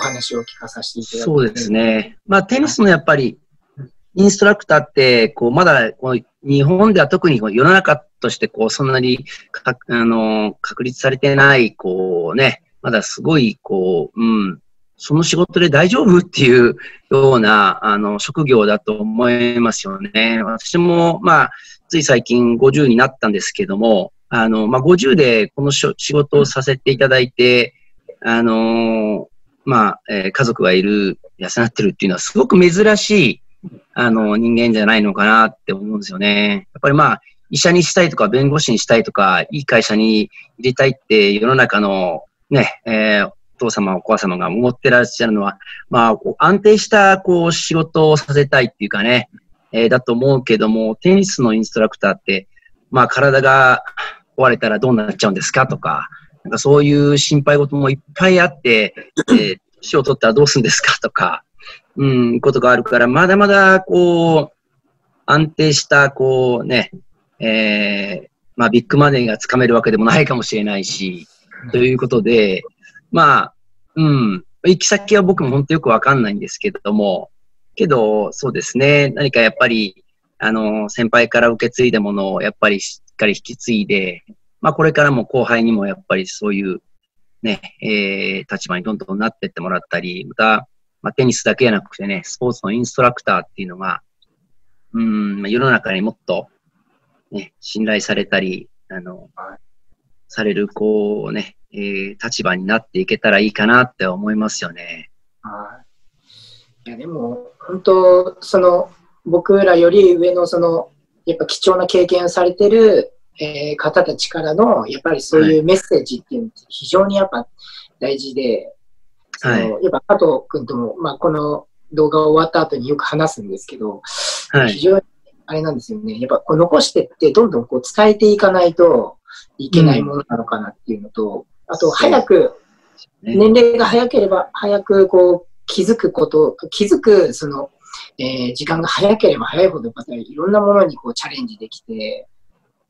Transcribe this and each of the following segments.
お話を聞かさせていただいて。そうですね。まあ、テニスのやっぱり、インストラクターって、こう、まだ、日本では特に世の中として、こう、そんなにか、あの、確立されてない、こうね、まだすごい、こう、うん、その仕事で大丈夫っていうような、あの、職業だと思いますよね。私も、まあ、つい最近50になったんですけども、あの、まあ、50でこの仕事をさせていただいて、あのまあ、えー、家族がいる、養ってるっていうのはすごく珍しい、あの、人間じゃないのかなって思うんですよね。やっぱりまあ、医者にしたいとか、弁護士にしたいとか、いい会社に入れたいって世の中のね、えー、お父様、お母様が思ってらっしゃるのは、まあ、安定した、こう、仕事をさせたいっていうかね、えー、だと思うけども、テニスのインストラクターって、まあ、体が壊れたらどうなっちゃうんですかと、かそういう心配事もいっぱいあって、えー、年を取ったらどうするんですかとか、うん、ことがあるから、まだまだ、こう、安定した、こうね、えー、まあ、ビッグマネーがつかめるわけでもないかもしれないし、ということで、まあ、うん、行き先は僕も本当よくわかんないんですけども、けど、そうですね、何かやっぱり、あの、先輩から受け継いだものをやっぱりしっかり引き継いで、まあ、これからも後輩にもやっぱりそういうね、えー、立場にどんどんなってってもらったり、また、まあ、テニスだけじゃなくてね、スポーツのインストラクターっていうのが、うん、まあ、世の中にもっと、ね、信頼されたり、あの、される、こうね、えー、立場になっていけたらいいかなって思いますよね。はい。いや、でも、本当、その、僕らより上の、その、やっぱ貴重な経験をされてるえー、方たちからの、やっぱりそういうメッセージっていうのは非常にやっぱ大事で、はい、そのやっぱ加藤君とも、まあ、この動画終わった後によく話すんですけど、はい、非常にあれなんですよね。やっぱこう残してってどんどんこう伝えていかないといけないものなのかなっていうのと、うん、あと早く、年齢が早ければ早くこう気づくこと、気づくその、えー、時間が早ければ早いほどまたいろんなものにこうチャレンジできて、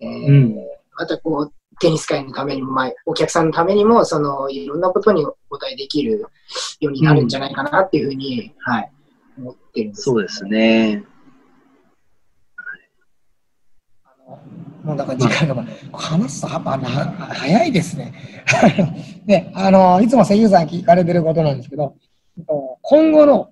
えー、うん、またこう、テニス界のためにも、まあ、お客さんのためにも、その、いろんなことにお答えできるようになるんじゃないかなっていうふうに、うん、はい、思ってるんです、そうですね。もうだから時間が、話すとやっぱ早いですね。で、あの、いつも声優さん聞かれてることなんですけど、今後の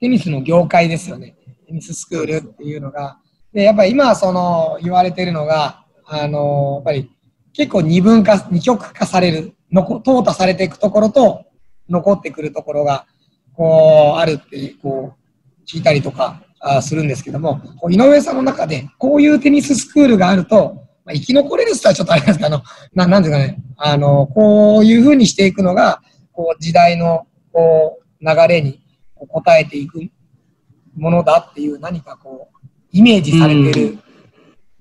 テニスの業界ですよね。テニススクールっていうのが、で、やっぱり今、その、言われてるのが、あの、やっぱり結構二分化、二極化される、のこ、淘汰されていくところと、残ってくるところが、こう、あるって、こう、聞いたりとかあするんですけども、井上さんの中で、こういうテニススクールがあると、まあ、生き残れるって言ったらちょっとあれですけど、あの、ななんですかね、あの、こういうふうにしていくのが、こう、時代の、こう、流れに応えていくものだっていう何かこう、イメージされてる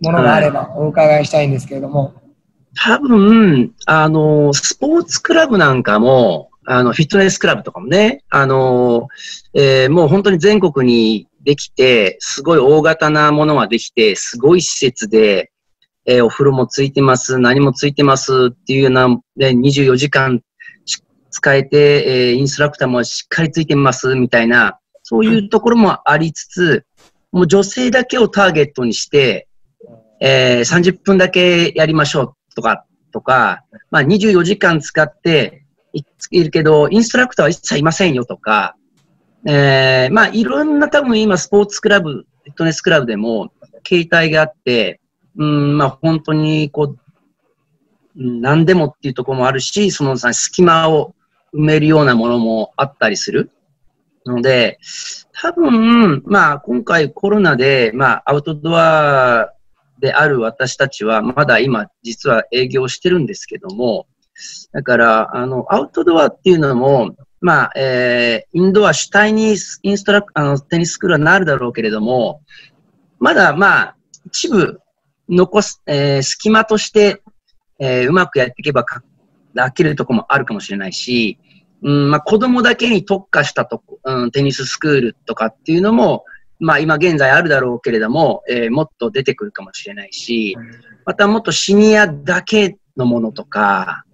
ものがあればお伺いしたいんですけれども。多分、あの、スポーツクラブなんかも、あの、フィットネスクラブとかもね、あの、えー、もう本当に全国にできて、すごい大型なものができて、すごい施設で、えー、お風呂もついてます、何もついてますっていうような、ね、24時間使えて、えー、インストラクターもしっかりついてます、みたいな、そういうところもありつつ、もう女性だけをターゲットにして、えー、30分だけやりましょうとか、とか、まあ24時間使っているけど、インストラクターは一切いませんよとか、えー、まあいろんな多分今スポーツクラブ、フィットネスクラブでも形態があって、うん、まあ本当にこう、何でもっていうところもあるし、その隙間を埋めるようなものもあったりする。ので、多分、まあ、今回コロナで、まあ、アウトドアである私たちは、まだ今、実は営業してるんですけども、だから、あの、アウトドアっていうのも、まあ、えー、インドア主体にインストラク、あの、テニススクールはなるだろうけれども、まだ、まあ、一部残す、えー、隙間として、えー、うまくやっていけばか、飽きるとこもあるかもしれないし、うんまあ、子供だけに特化したとこ、うん、テニススクールとかっていうのも、まあ、今現在あるだろうけれども、えー、もっと出てくるかもしれないし、またもっとシニアだけのものとか、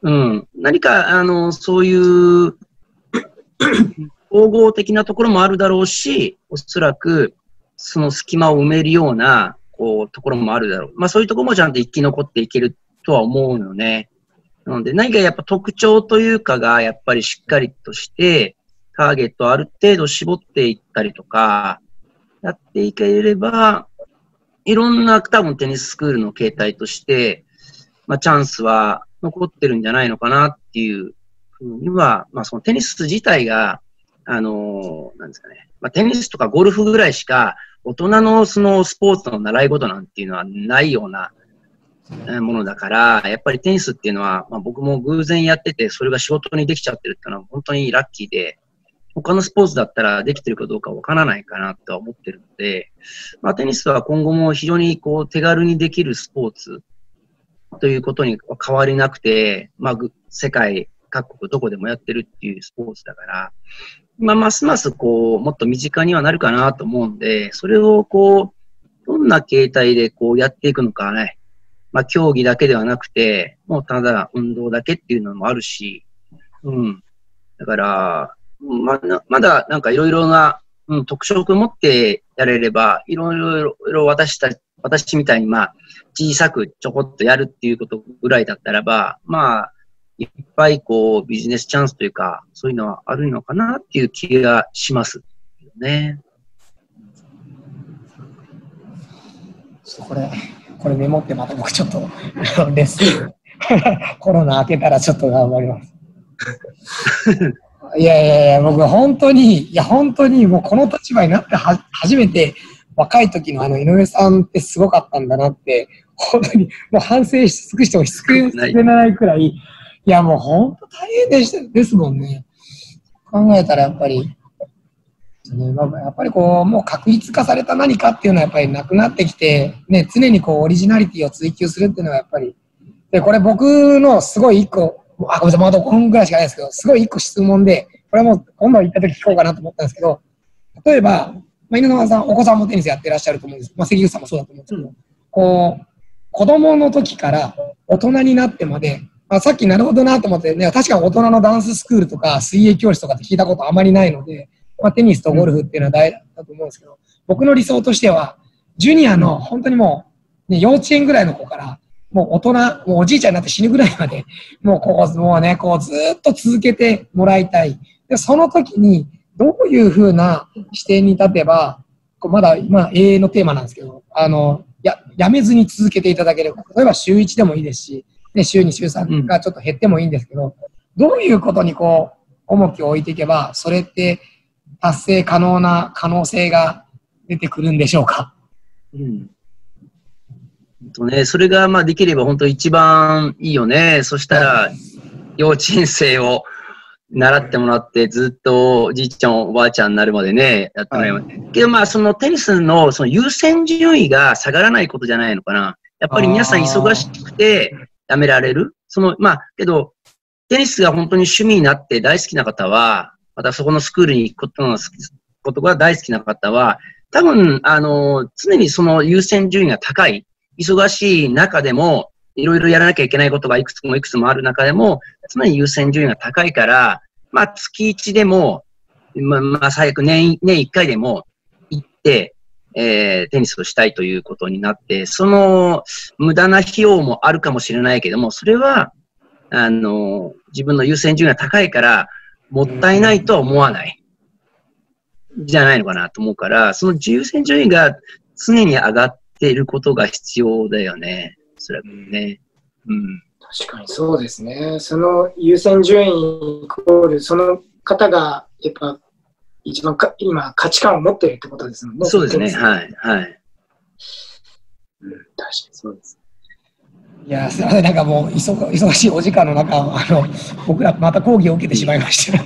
うん、何か、あの、そういう、統合的なところもあるだろうし、おそらくその隙間を埋めるような、こう、ところもあるだろう。まあそういうところもちゃんと生き残っていけるとは思うのね。なので何かやっぱ特徴というかがやっぱりしっかりとして、ターゲットをある程度絞っていったりとか、やっていければ、いろんな多分テニススクールの形態として、まあチャンスは残ってるんじゃないのかなっていうふうには、まあそのテニス自体が、あのーなんですかね、まあテニスとかゴルフぐらいしか大人のそのスポーツの習い事なんていうのはないようなものだから、やっぱりテニスっていうのは、まあ、僕も偶然やってて、それが仕事にできちゃってるっていうのは本当にラッキーで、他のスポーツだったらできてるかどうかわからないかなとは思ってるので、まあ、テニスは今後も非常にこう手軽にできるスポーツということに変わりなくて、まあ、世界各国どこでもやってるっていうスポーツだから、まあ、ますますこう、もっと身近にはなるかなと思うんで、それをこう、どんな形態でこうやっていくのかね、まあ、競技だけではなくて、もうただ運動だけっていうのもあるし、うん。だから、まだ、まだなんかいろいろな、うん、特色持ってやれれば、いろいろいろいろ私たち、私みたいにまあ、小さくちょこっとやるっていうことぐらいだったらば、まあ、いっぱいこうビジネスチャンスというか、そういうのはあるのかなっていう気がしますよね。これ、これメモってまた僕ちょっと、レッスン、コロナ明けたらちょっと頑張ります。いやいやいや、僕本当に、いや本当にもうこの立場になっては初めて若い時のあの井上さんってすごかったんだなって、本当にもう反省し尽くしてもし尽くせないくらい、いやもう本当大変でしたですもんね。考えたらやっぱり、やっぱりこう、もう確立化された何かっていうのはやっぱりなくなってきて、ね、常にこうオリジナリティを追求するっていうのはやっぱり、で、これ僕のすごい一個、あ、ごめんなさい、まだ5分ぐらいしかないですけど、すごい一個質問で、これはもう今度行った時聞こうかなと思ったんですけど、例えば、まあ、犬沼さん、お子さんもテニスやってらっしゃると思うんです。まあ、関口さんもそうだと思うんですけど、こう、子供の時から大人になってまで、まあ、さっきなるほどなと思って、ね、確かに大人のダンススクールとか水泳教室とかって聞いたことあまりないので、まあ、テニスとゴルフっていうのは大事だと思うんですけど、僕の理想としては、ジュニアの本当にもう、ね、幼稚園ぐらいの子から、もう大人、もうおじいちゃんになって死ぬぐらいまで、もうこう、もうね、こうずっと続けてもらいたい。で、その時に、どういうふうな視点に立てば、こうまだ、まあ、永遠のテーマなんですけど、あの、や、やめずに続けていただければ、例えば週1でもいいですし、ね、週2、週3がちょっと減ってもいいんですけど、どういうことにこう、重きを置いていけば、それって達成可能な可能性が出てくるんでしょうか？うん。とね、それがまあできれば本当一番いいよね。そしたら、幼稚園生を習ってもらって、ずっとおじいちゃん、おばあちゃんになるまでね、やってもらいます。けどまあ、そのテニスのその優先順位が下がらないことじゃないのかな。やっぱり皆さん忙しくてやめられる。その、まあ、けど、テニスが本当に趣味になって大好きな方は、またそこのスクールに行くことことが大好きな方は、多分、あの、常にその優先順位が高い。忙しい中でも、いろいろやらなきゃいけないことがいくつもいくつもある中でも、常に優先順位が高いから、まあ、月1でも、まあ、まあ、最悪年、年1回でも行って、えー、テニスをしたいということになって、その無駄な費用もあるかもしれないけども、それは、あの、自分の優先順位が高いから、もったいないとは思わない。じゃないのかなと思うから、その優先順位が常に上がっていることが必要だよね。それはね。うん。確かにそうですね。その優先順位イコール、その方がやっぱ一番か今価値観を持ってるってことですもんね。そうですね。い。はい。はい。うん、確かにそうです。いやー、すみません、なんかもう忙忙しいお時間の中、あの僕らまた講義を受けてしまいました。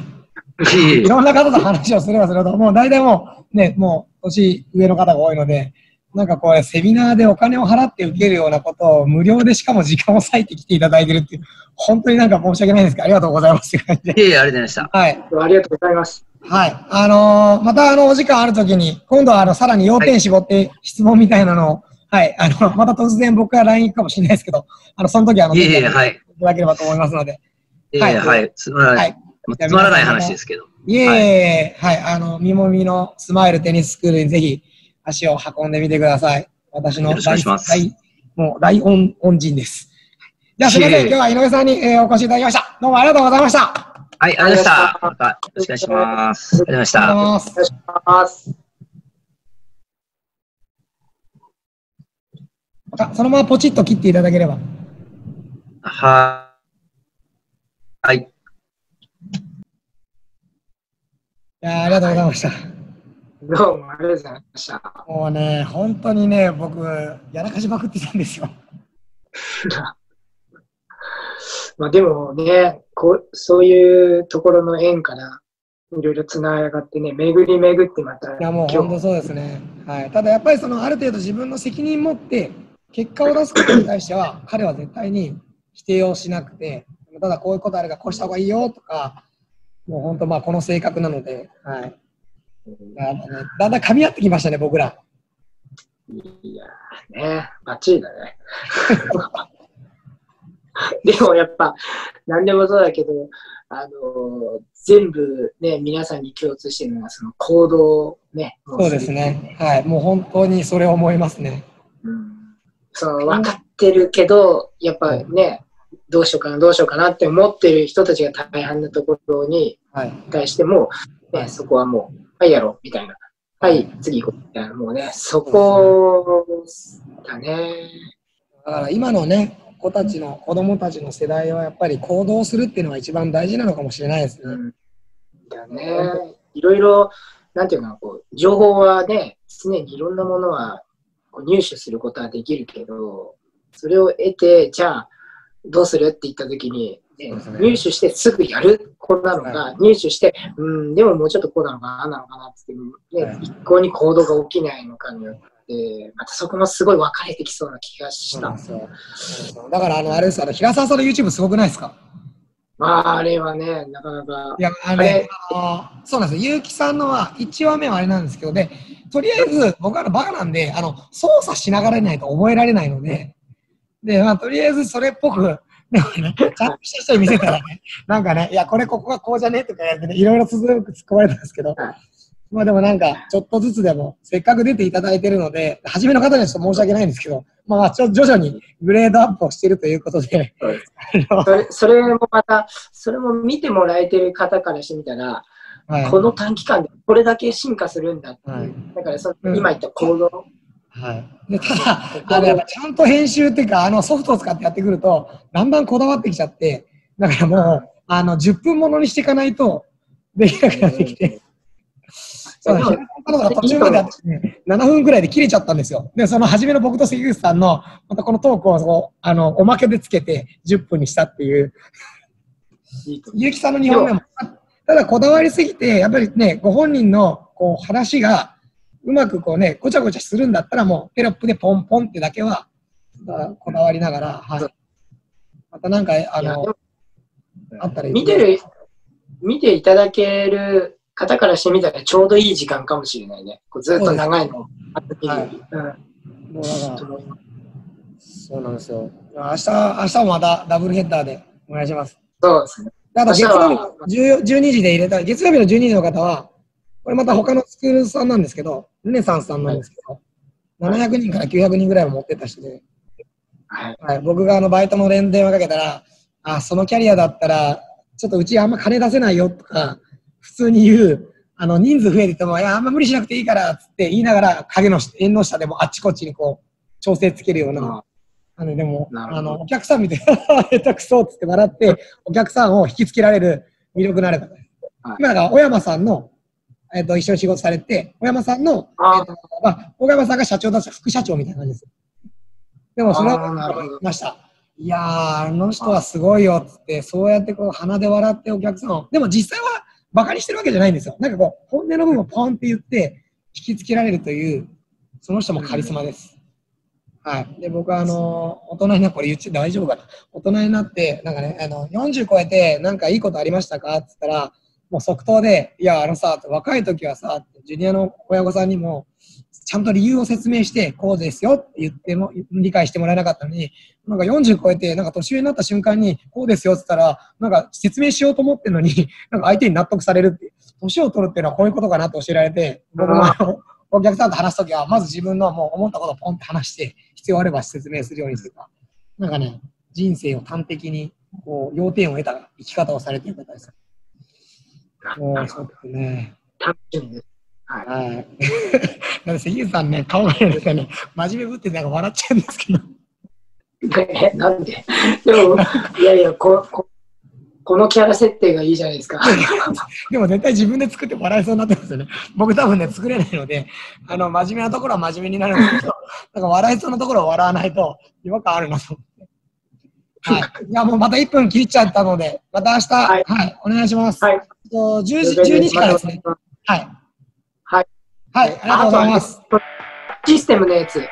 いろんな方と話をすればするほど、もう大体もうね、もう年上の方が多いので、なんかこう、セミナーでお金を払って受けるようなことを無料でしかも時間を割いてきていただいてるっていう、本当になんか申し訳ないんですけど、ありがとうございますって感じで。いえいえ、ありがとうございました。はい。ありがとうございます。はい。あのーまたあの、お時間あるときに、今度はあの、さらに要点絞って質問みたいなのを、はい、あの、また突然僕が LINE 行くかもしれないですけど、あの、その時はあの、いえいえ、はい。いただければと思いますので、いえいえ、はい。つまらはないい。。つまらない話ですけど。いえいえ、はい、あの、みもみのスマイルテニススクールにぜひ足を運んでみてください。私のよろしくお願いもう大恩恩人です。じゃあ、すみません。今日は井上さんに、えーお越しいただきました。どうもありがとうございました。はい、ありがとうございました。またよろしくお願いします。ありがとうございました。ありがとうございますお。願いします。あそのままポチッと切っていただければ。ははい。いやーありがとうございました。どうもありがとうございました。もうね、本当にね、僕、やらかしまくってたんですよ。まあでもね、こうそういうところの縁からいろいろつながってね、巡り巡ってまたいや、もう本当そうですね。はい。ただやっぱりその、ある程度自分の責任持って、結果を出すことに対しては、彼は絶対に否定をしなくて、ただこういうことあるからこうした方がいいよとか、もう本当まあこの性格なので、はい。だんだん噛み合ってきましたね、僕ら。いやーね、バッチリだね。でもやっぱ、何でもそうだけど、あのー全部ね、皆さんに共通してるのは、その行動をね。そうですね。はい。もう本当にそれを思いますね。うん。その分かってるけど、やっぱね、どうしようかな、どうしようかなって思ってる人たちが大半なところにはい。対しても、ね、はいそこはもう、はい、やろう、みたいな。はい、次行こう、みたいな。もうね、そこだね。だから今のね、子たちの、子供たちの世代はやっぱり行動するっていうのが一番大事なのかもしれないですね。うん。だね。いろいろ、なんていうかな、こう、情報はね、常にいろんなものは入手することはできるけど、それを得て、じゃあ、どうするって言ったときに、入手してすぐやる子なのか、は入手して、うん、でももうちょっとこうなのかな、ああなのかなってね、はい一向に行動が起きないのかによって、またそこもすごい分かれてきそうな気がしたん。ですよ。だから、あの、あれです、あの、平沢さんの YouTube すごくないですか？まあ、あれはね、なかなかい、や、あのね、あのそうなんですよ。結城さんのは、1話目はあれなんですけど、で、とりあえず、僕はバカなんで、あの、操作しながらでないと覚えられないので、で、まあ、とりあえずそれっぽく、でもね、ちゃんとした人に見せたらね、なんかね、いや、これここがこうじゃねとかやってね、いろいろ続く突っ込まれたんですけど、まあでもなんか、ちょっとずつでも、せっかく出ていただいてるので、初めの方にはちょっと申し訳ないんですけど、まあまあ、ちょ徐々にグレードアップをしているということで、それそれもまた、それも見てもらえてる方からしてみたら、はい。この短期間でこれだけ進化するんだっていう、はい。だからその、うん。今言った行動、はい、でただあのやっぱちゃんと編集っていうかあのソフトを使ってやってくるとだんだんこだわってきちゃってだからもうあの10分ものにしていかないとできなくなってきて。そう途中までやってね、7分くらいで切れちゃったんですよ。で、その初めの僕と関口さんの、またこのトークをそうあのおまけでつけて10分にしたっていう結城さんの2本目も、ただこだわりすぎて、やっぱりね、ご本人のこう話がうまくこうね、ごちゃごちゃするんだったら、もうテロップでポンポンってだけは、だこだわりながら、はい。またなんか、あの、あったらいい見てる、見ていただける方からしてみたらちょうどいい時間かもしれないね。こうずっと長いのそうなんですよ。明日、明日もまたダブルヘッダーでお願いします。そうですね。あと月曜日の10 12時で入れた、月曜日の12時の方は、これまた他のスクールさんなんですけど、ルネサンスさんなんですけど、700人から900人ぐらいは持ってった人で、はい。はい、僕があのバイトの連電話かけたら、あ、そのキャリアだったら、ちょっとうちあんま金出せないよとか、普通に言う、あの人数増えてても、いや、あんま無理しなくていいからっつって言いながら、影の下縁の下でもあっちこっちにこう、調整つけるような、あのでも、あのお客さん見て、下手くそっつって笑って、お客さんを引きつけられる魅力のある方です。はい。今だから、小山さんの、えっと一緒に仕事されて、小山さんの、えっとまあ、小山さんが社長だった副社長みたいな感じです。でも、それあーなるほどを言いました。いやー、あの人はすごいよっつって、そうやってこう鼻で笑ってお客さんを、でも実際はバカにしてるわけじゃないんですよ。なんかこう、本音の部分をポンって言って、引きつけられるという、その人もカリスマです。はい。で、僕はあの、大人になって、これ言っちゃ大丈夫かな。大人になって、なんかね、あの、40超えて、なんかいいことありましたか？って言ったら、もう即答で、いや、あのさ、若い時はさ、ジュニアの親御さんにも、ちゃんと理由を説明して、こうですよって言っても、理解してもらえなかったのに、なんか40超えて、なんか年上になった瞬間に、こうですよって言ったら、なんか説明しようと思ってるのに、なんか相手に納得されるって、年を取るっていうのはこういうことかなと教えられて、僕もお客さんと話すときは、まず自分のもう思ったことをポンって話して、必要あれば説明するようにするか。なんかね、人生を端的に、こう、要点を得た生き方をされている方です。もう、ちょっとね。楽しみです。はい。はい。なん関口さんね、顔がですね、真面目ぶってなんか笑っちゃうんですけど。え、なんで？でも、いやいや、こ、ここのキャラ設定がいいじゃないですか。でも絶対自分で作って笑いそうになってますよね。僕多分ね、作れないので、あの、真面目なところは真面目になるんですけど、なんか笑いそうなところは笑わないと違和感あるなと思って。はい。いや、もうまた1分切っちゃったので、また明日、はい、はい、お願いします。はい。と10時、12時からですね。はい。はい。はい、ありがとうございます。システムのやつ。は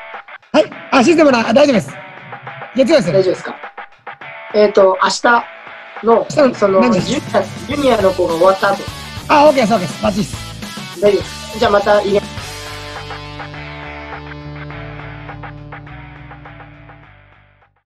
い。あ、システムな、大丈夫です。月曜ですね。大丈夫ですか？えっ、ー、と、明日の、そのジュニア、ジュニアの子が終わった後。あ、OK です、OK です。マジです。大丈夫です。じゃあまた入れ